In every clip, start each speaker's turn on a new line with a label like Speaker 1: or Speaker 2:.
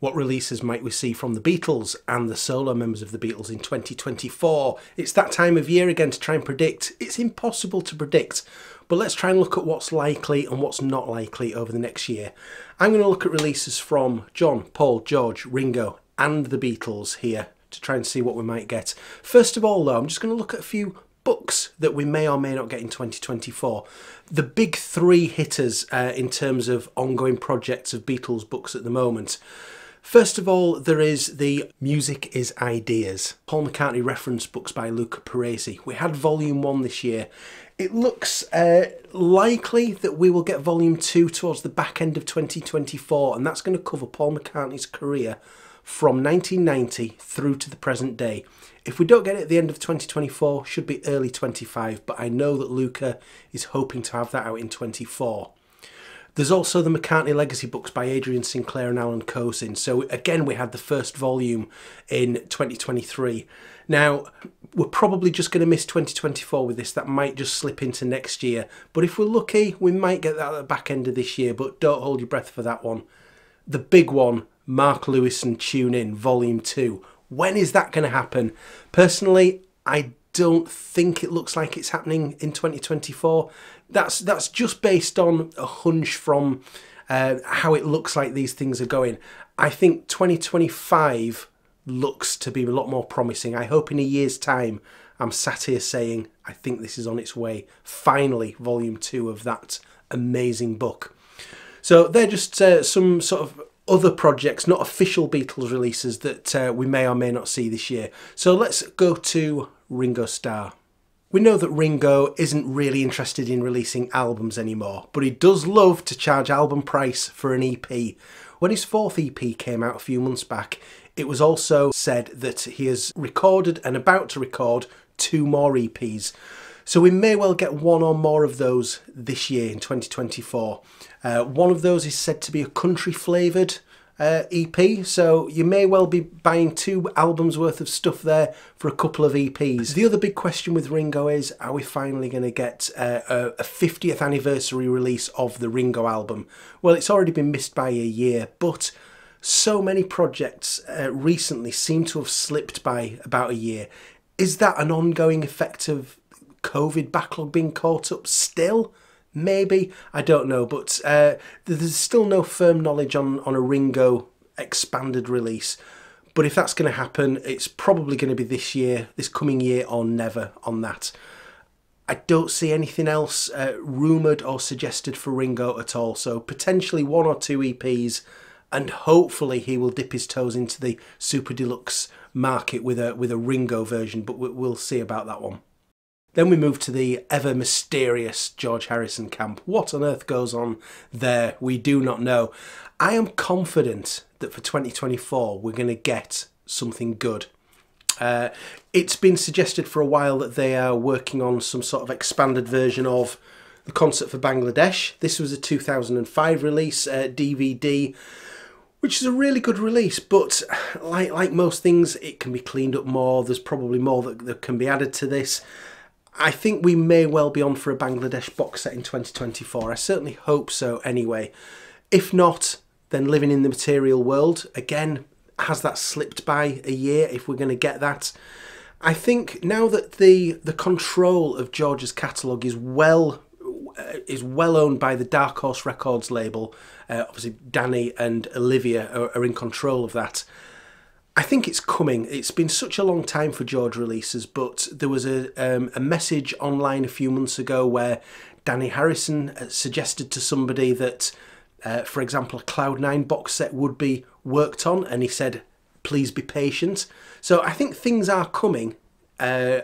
Speaker 1: What releases might we see from the Beatles and the solo members of the Beatles in 2024? It's that time of year again to try and predict. It's impossible to predict, but let's try and look at what's likely and what's not likely over the next year. I'm going to look at releases from John, Paul, George, Ringo, and the Beatles here to try and see what we might get. First of all, though, I'm just going to look at a few books that we may or may not get in 2024. The big three hitters uh, in terms of ongoing projects of Beatles books at the moment. First of all, there is the Music is Ideas, Paul McCartney reference books by Luca Parisi. We had volume one this year. It looks uh, likely that we will get volume two towards the back end of 2024, and that's going to cover Paul McCartney's career from 1990 through to the present day. If we don't get it at the end of 2024, should be early 25, but I know that Luca is hoping to have that out in 24. There's also the McCartney Legacy books by Adrian Sinclair and Allan Kozinn. So again, we had the first volume in 2023. Now, we're probably just going to miss 2024 with this. That might just slip into next year. But if we're lucky, we might get that at the back end of this year. But don't hold your breath for that one. The big one, Mark Lewisohn and Tune In, Volume 2. When is that going to happen? Personally, I don't think it looks like it's happening in 2024. That's that's just based on a hunch from uh, how it looks like these things are going. I think 2025 looks to be a lot more promising. I hope in a year's time I'm sat here saying I think this is on its way. Finally, volume two of that amazing book. So they're just uh, some sort of other projects, not official Beatles releases that uh, we may or may not see this year. So let's go to Ringo Starr. We know that Ringo isn't really interested in releasing albums anymore, but he does love to charge album price for an EP. When his fourth EP came out a few months back, it was also said that he has recorded and about to record two more EPs. So we may well get one or more of those this year in 2024. Uh, one of those is said to be a country flavoured uh, EP, so you may well be buying two albums worth of stuff there for a couple of EPs. The other big question with Ringo is, are we finally going to get uh, a 50th anniversary release of the Ringo album? Well, it's already been missed by a year, but so many projects uh, recently seem to have slipped by about a year. Is that an ongoing effect of COVID backlog being caught up still? Maybe, I don't know, but uh, there's still no firm knowledge on, on a Ringo expanded release. But if that's going to happen, it's probably going to be this year, this coming year, or never on that. I don't see anything else uh, rumoured or suggested for Ringo at all, so potentially one or two EPs, and hopefully he will dip his toes into the super deluxe market with a with a Ringo version, but we'll see about that one. Then we move to the ever mysterious George Harrison camp. What on earth goes on there? We do not know. I am confident that for 2024 we're going to get something good. Uh, it's been suggested for a while that they are working on some sort of expanded version of the concert for Bangladesh. This was a 2005 release, uh, DVD, which is a really good release, but like, like most things, it can be cleaned up more. There's probably more that, that can be added to this. I think we may well be on for a Bangladesh box set in 2024. I certainly hope so anyway. If not, then Living in the Material World, again, has that slipped by a year if we're going to get that? I think now that the the control of George's catalogue is well uh, is well owned by the Dark Horse Records label, uh, obviously Dhani and Olivia are, are in control of that. I think it's coming. It's been such a long time for George releases, but there was a, um, a message online a few months ago where Dhani Harrison uh, suggested to somebody that, uh, for example, a Cloud Nine box set would be worked on, and he said, please be patient. So I think things are coming, uh,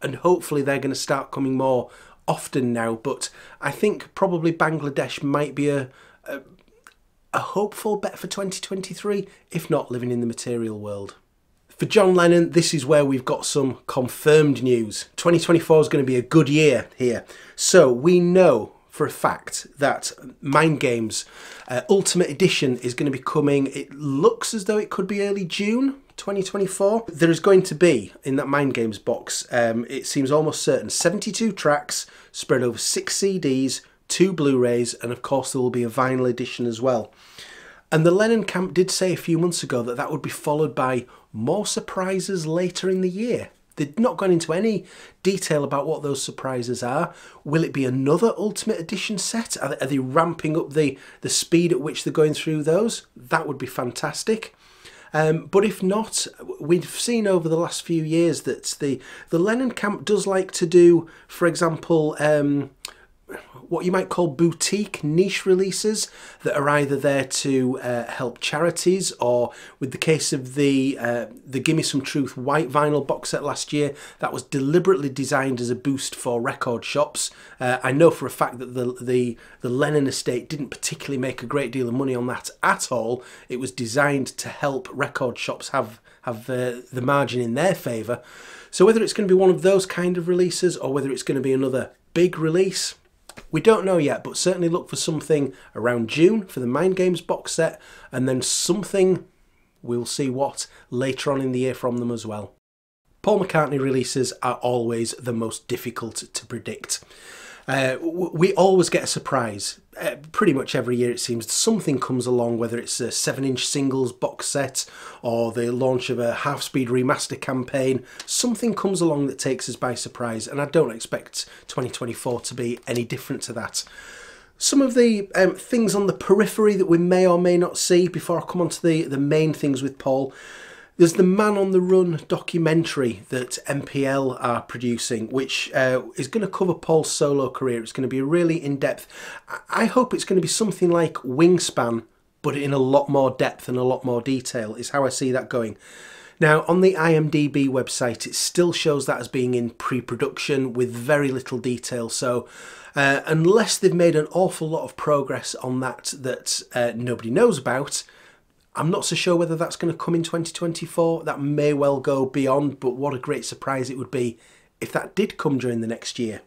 Speaker 1: and hopefully they're going to start coming more often now, but I think probably Bangladesh might be a, a a hopeful bet for 2023, if not living in the material world. For John Lennon, this is where we've got some confirmed news. 2024 is going to be a good year here. So we know for a fact that Mind Games uh, Ultimate Edition is going to be coming. It looks as though it could be early June 2024. There is going to be, in that Mind Games box, um, it seems almost certain, 72 tracks spread over six CDs, two Blu-rays, and of course there will be a vinyl edition as well. And the Lennon camp did say a few months ago that that would be followed by more surprises later in the year. They've not gone into any detail about what those surprises are. Will it be another Ultimate Edition set? Are they, are they ramping up the, the speed at which they're going through those? That would be fantastic. Um, but if not, we've seen over the last few years that the, the Lennon camp does like to do, for example, um, what you might call boutique niche releases that are either there to uh, help charities or with the case of the uh, the Gimme Some Truth white vinyl box set last year that was deliberately designed as a boost for record shops. Uh, I know for a fact that the, the the Lennon estate didn't particularly make a great deal of money on that at all. It was designed to help record shops have have uh, the margin in their favour. So whether it's going to be one of those kind of releases or whether it's going to be another big release we don't know yet, but certainly look for something around June for the Mind Games box set, and then something, we'll see what, later on in the year from them as well. Paul McCartney releases are always the most difficult to predict. Uh, we always get a surprise. Uh, pretty much every year it seems something comes along, whether it's a 7 inch singles box set or the launch of a half speed remaster campaign. Something comes along that takes us by surprise, and I don't expect 2024 to be any different to that. Some of the um, things on the periphery that we may or may not see before I come on to the, the main things with Paul. There's the Man on the Run documentary that MPL are producing, which uh, is going to cover Paul's solo career. It's going to be really in depth. I hope it's going to be something like Wingspan, but in a lot more depth and a lot more detail, is how I see that going. Now, on the IMDb website, it still shows that as being in pre production with very little detail. So, uh, unless they've made an awful lot of progress on that that uh, nobody knows about, I'm not so sure whether that's going to come in 2024. That may well go beyond, but what a great surprise it would be if that did come during the next year.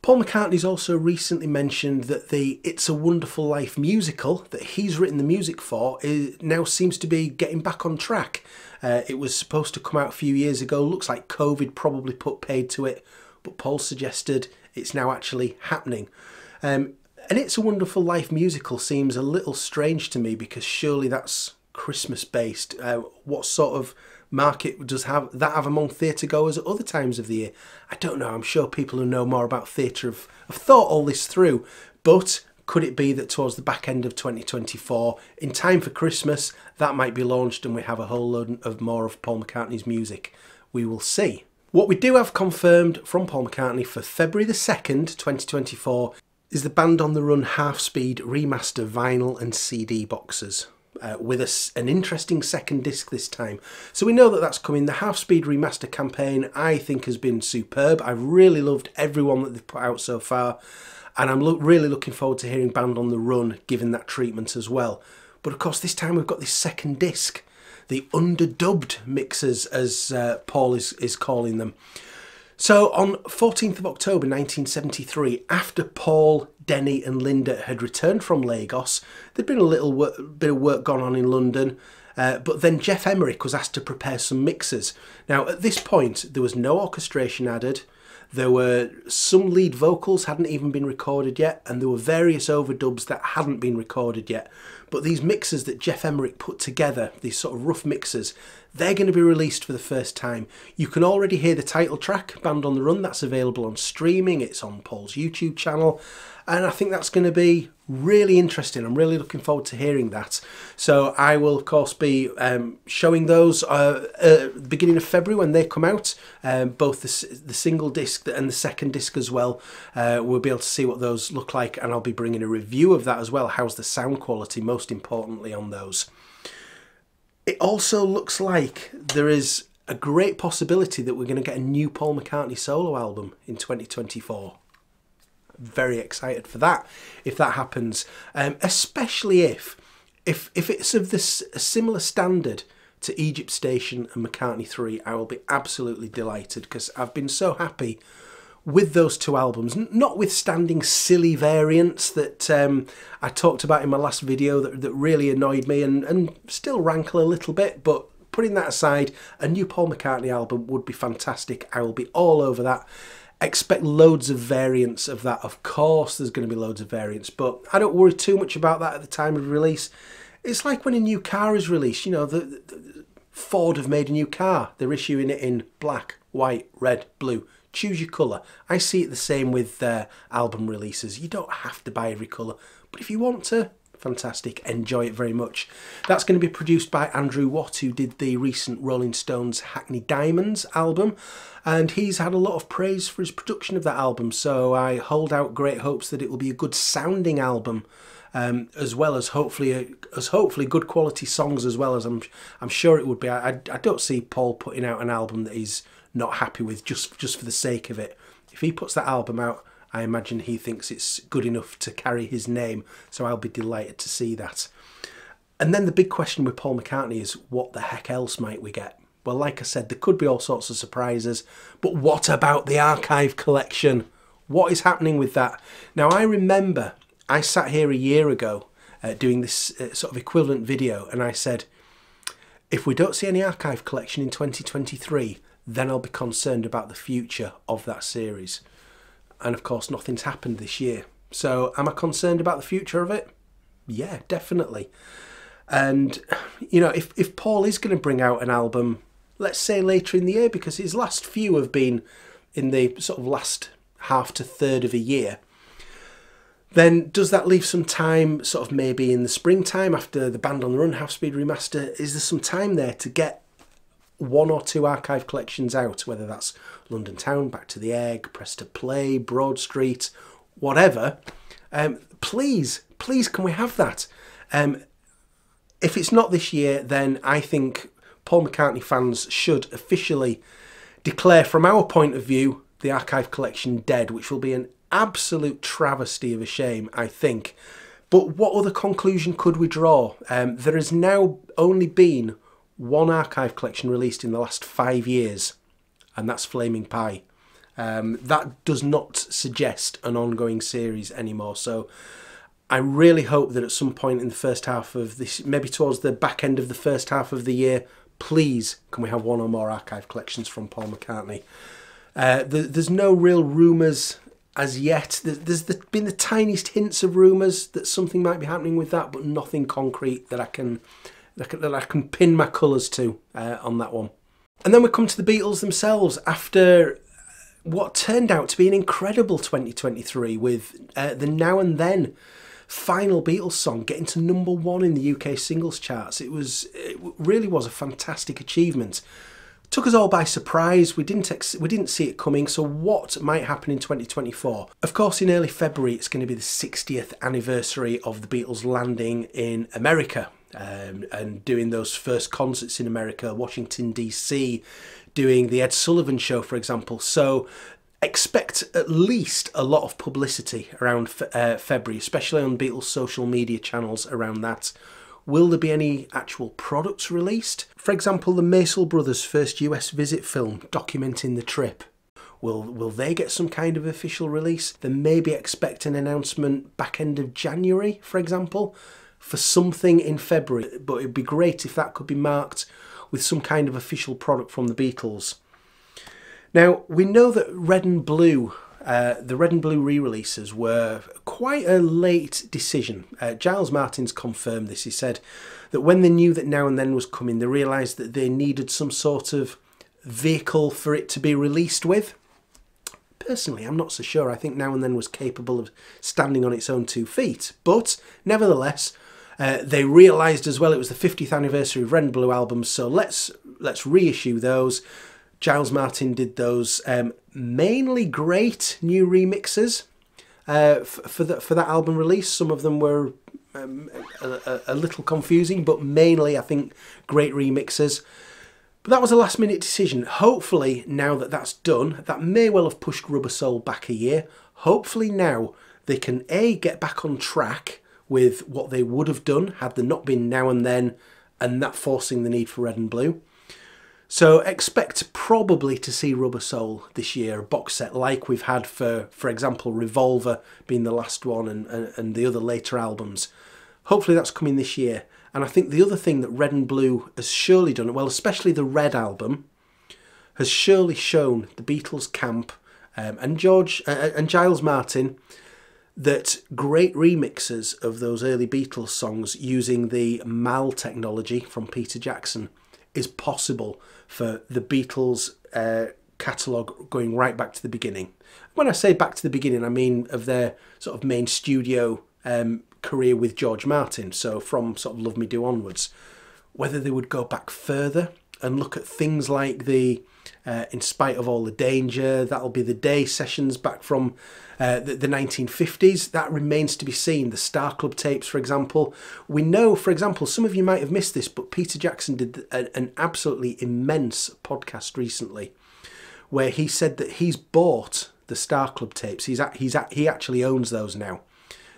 Speaker 1: Paul McCartney's also recently mentioned that the It's a Wonderful Life musical that he's written the music for is, now seems to be getting back on track. Uh, it was supposed to come out a few years ago. Looks like COVID probably put paid to it, but Paul suggested it's now actually happening. Um, and It's a Wonderful Life musical seems a little strange to me because surely that's Christmas based. Uh, what sort of market does have that have among theatre goers at other times of the year? I don't know. I'm sure people who know more about theatre have, have thought all this through. But could it be that towards the back end of 2024, in time for Christmas, that might be launched and we have a whole load of more of Paul McCartney's music? We will see. What we do have confirmed from Paul McCartney for February the 2nd, 2024 is the Band on the Run half speed remaster vinyl and CD boxes. Uh, with a, an interesting second disc this time. So we know that that's coming. The half speed remaster campaign I think has been superb. I've really loved everyone that they've put out so far and I'm lo really looking forward to hearing Band on the Run given that treatment as well. But of course this time we've got this second disc, the underdubbed mixers as uh, Paul is, is calling them. So on 14th of October 1973, after Paul, Denny and Linda had returned from Lagos, there'd been a little bit of work gone on in London, uh, but then Geoff Emerick was asked to prepare some mixes. Now at this point, there was no orchestration added, there were some lead vocals hadn't even been recorded yet, and there were various overdubs that hadn't been recorded yet. But these mixes that Geoff Emerick put together, these sort of rough mixes, they're going to be released for the first time. You can already hear the title track, Band on the Run, that's available on streaming, it's on Paul's YouTube channel, and I think that's going to be really interesting. I'm really looking forward to hearing that. So I will, of course, be um, showing those uh, uh, beginning of February when they come out, um, both the, the single disc and the second disc as well. Uh, we'll be able to see what those look like, and I'll be bringing a review of that as well. How's the sound quality, most importantly, on those. It also looks like there is a great possibility that we're going to get a new Paul McCartney solo album in 2024 very excited for that if that happens, um, especially if if if it's of this a similar standard to Egypt Station and McCartney 3, I will be absolutely delighted because I've been so happy with those two albums, notwithstanding silly variants that um, I talked about in my last video that, that really annoyed me and, and still rankle a little bit, but putting that aside, a new Paul McCartney album would be fantastic. I will be all over that expect loads of variants of that. Of course, there's going to be loads of variants, but I don't worry too much about that at the time of release. It's like when a new car is released, you know, the, the Ford have made a new car. They're issuing it in black, white, red, blue. Choose your colour. I see it the same with uh, album releases. You don't have to buy every colour, but if you want to, fantastic. Enjoy it very much. That's going to be produced by Andrew Watt, who did the recent Rolling Stones Hackney Diamonds album, and he's had a lot of praise for his production of that album. So I hold out great hopes that it will be a good sounding album. Um, as well as hopefully as hopefully good quality songs as well as I'm I'm sure it would be. I, I don't see Paul putting out an album that he's not happy with just just for the sake of it. If he puts that album out, I imagine he thinks it's good enough to carry his name, so I'll be delighted to see that. And then the big question with Paul McCartney is what the heck else might we get? Well, like I said, there could be all sorts of surprises, but what about the archive collection? What is happening with that? Now, I remember I sat here a year ago uh, doing this uh, sort of equivalent video, and I said, if we don't see any archive collection in 2023, then I'll be concerned about the future of that series and of course nothing's happened this year. So am I concerned about the future of it? Yeah, definitely. And you know, if if Paul is going to bring out an album, let's say later in the year, because his last few have been in the sort of last half to third of a year, then does that leave some time, sort of maybe in the springtime after the Band on the Run Half Speed remaster? Is there some time there to get one or two archive collections out, whether that's London Town, Back to the Egg, Press to Play, Broad Street, whatever, um, please, please, can we have that? Um, if it's not this year, then I think Paul McCartney fans should officially declare, from our point of view, the archive collection dead, which will be an absolute travesty of a shame, I think. But what other conclusion could we draw? Um, there has now only been one archive collection released in the last five years, and that's Flaming Pie. Um, that does not suggest an ongoing series anymore. So I really hope that at some point in the first half of this, maybe towards the back end of the first half of the year, please can we have one or more archive collections from Paul McCartney? Uh, the, there's no real rumours as yet. There's, there's been the tiniest hints of rumours that something might be happening with that, but nothing concrete that I can that I can pin my colours to uh, on that one. And then we come to the Beatles themselves after what turned out to be an incredible 2023 with uh, the Now and Then final Beatles song getting to number one in the UK singles charts. It was it really was a fantastic achievement. Took us all by surprise. We didn't we didn't see it coming. So what might happen in 2024? Of course, in early February, it's going to be the 60th anniversary of the Beatles landing in America um, and doing those first concerts in America, Washington, D.C., doing the Ed Sullivan Show, for example. So expect at least a lot of publicity around uh, February, especially on Beatles social media channels around that. Will there be any actual products released? For example, the Maysles Brothers' first US visit film documenting the trip. Will will they get some kind of official release? Then maybe expect an announcement back end of January, for example for something in February, but it'd be great if that could be marked with some kind of official product from the Beatles. Now, we know that Red and Blue, uh, the Red and Blue re releases were quite a late decision. Uh, Giles Martin's confirmed this. He said that when they knew that Now and Then was coming, they realised that they needed some sort of vehicle for it to be released with. Personally, I'm not so sure. I think Now and Then was capable of standing on its own two feet, but nevertheless, uh, they realised as well it was the 50th anniversary of Red and Blue albums, so let's let's reissue those. Giles Martin did those um, mainly great new remixes uh, for the, for that album release. Some of them were um, a, a, little confusing, but mainly I think great remixes. But that was a last minute decision. Hopefully, now that that's done, that may well have pushed Rubber Soul back a year. Hopefully, now they can A, get back on track with what they would have done had there not been now and then, and that forcing the need for red and blue. So expect probably to see Rubber Soul this year, a box set like we've had for, for example, Revolver being the last one and, and, and the other later albums. Hopefully that's coming this year. And I think the other thing that Red and Blue has surely done, well, especially the Red album, has surely shown the Beatles camp um, and George uh, and Giles Martin that great remixes of those early Beatles songs using the MAL technology from Peter Jackson is possible for the Beatles uh, catalogue going right back to the beginning. When I say back to the beginning, I mean of their sort of main studio um, career with George Martin, so from sort of Love Me Do onwards. Whether they would go back further and look at things like the uh, In Spite of All the Danger, that'll be the day sessions back from uh, the, the 1950s. That remains to be seen. The Star Club tapes, for example. We know, for example, some of you might have missed this, but Peter Jackson did a, an absolutely immense podcast recently where he said that he's bought the Star Club tapes. He's at, he's at, he actually owns those now,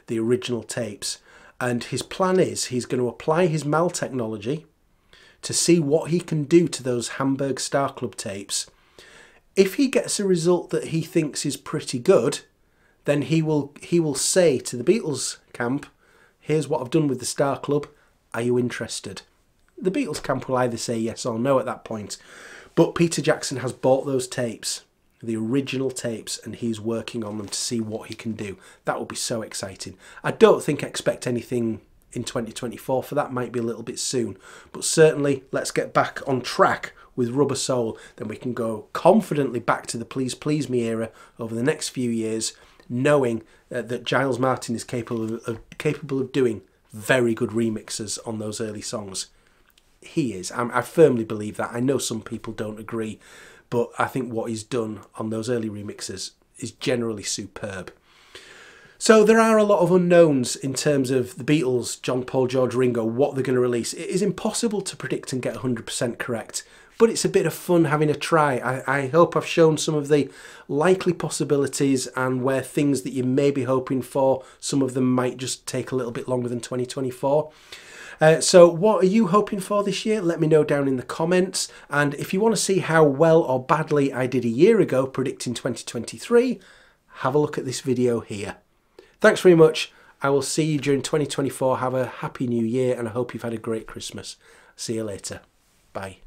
Speaker 1: the original tapes. And his plan is he's going to apply his MAL technology to see what he can do to those Hamburg Star Club tapes. If he gets a result that he thinks is pretty good, then he will he will say to the Beatles camp, "Here's what I've done with the Star Club. Are you interested?" The Beatles camp will either say yes or no at that point. But Peter Jackson has bought those tapes, the original tapes, and he's working on them to see what he can do. That will be so exciting. I don't think I expect anything in 2024 for that might be a little bit soon but certainly let's get back on track with rubber soul then we can go confidently back to the please please me era over the next few years knowing uh, that Giles Martin is capable of, of, capable of doing very good remixes on those early songs he is. I'm, I firmly believe that. I know some people don't agree, but I think what he's done on those early remixes is generally superb. So there are a lot of unknowns in terms of the Beatles, John, Paul, George, Ringo, what they're going to release. It is impossible to predict and get 100% correct, but it's a bit of fun having a try. I, I hope I've shown some of the likely possibilities and where things that you may be hoping for, some of them might just take a little bit longer than 2024. Uh, so what are you hoping for this year? Let me know down in the comments. And if you want to see how well or badly I did a year ago predicting 2023, have a look at this video here. Thanks very much. I will see you during 2024. Have a happy new year and I hope you've had a great Christmas. See you later. Bye.